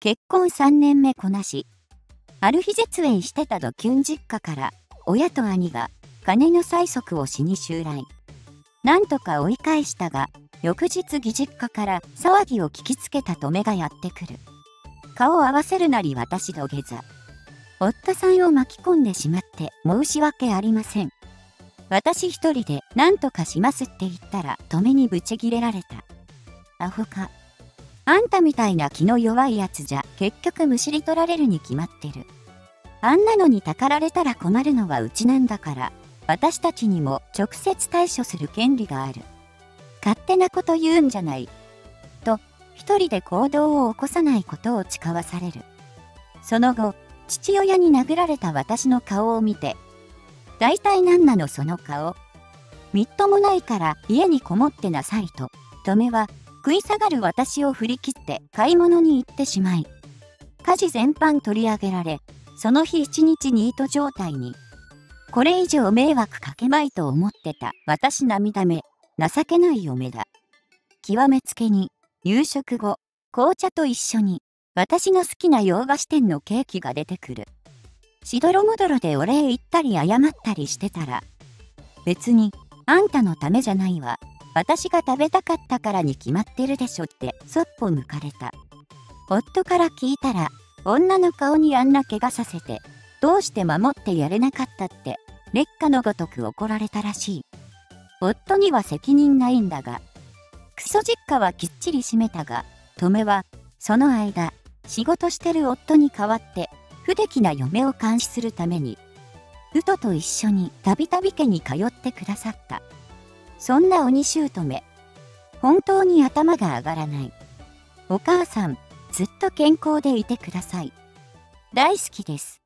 結婚3年目こなし。ある日絶縁してたドキュン実家から、親と兄が金の催促をしに襲来。なんとか追い返したが、翌日義実家から騒ぎを聞きつけた止めがやってくる。顔を合わせるなり私土下座。夫さんを巻き込んでしまって申し訳ありません。私一人で何とかしますって言ったら止めにブチギレられた。アホか。あんたみたいな気の弱いやつじゃ結局むしり取られるに決まってる。あんなのにたかられたら困るのはうちなんだから、私たちにも直接対処する権利がある。勝手なこと言うんじゃない。と、一人で行動を起こさないことを誓わされる。その後、父親に殴られた私の顔を見て、大体何なのその顔。みっともないから家にこもってなさいと、止めは食い下がる私を振り切って買い物に行ってしまい、家事全般取り上げられ、その日一日ニート状態に。これ以上迷惑かけまいと思ってた私涙目、情けない嫁だ。極めつけに、夕食後、紅茶と一緒に、私の好きな洋菓子店のケーキが出てくる。しどろもどろでお礼言ったり謝ったりしてたら、別に、あんたのためじゃないわ。私が食べたかったからに決まってるでしょってそっぽ向かれた。夫から聞いたら、女の顔にあんな怪我させて、どうして守ってやれなかったって、劣化のごとく怒られたらしい。夫には責任ないんだが、クソ実家はきっちり閉めたが、止めは、その間、仕事してる夫に代わって、不出来な嫁を監視するために、ウトと一緒にたびたび家に通ってくださった。そんな鬼姑、本当に頭が上がらない。お母さん、ずっと健康でいてください。大好きです。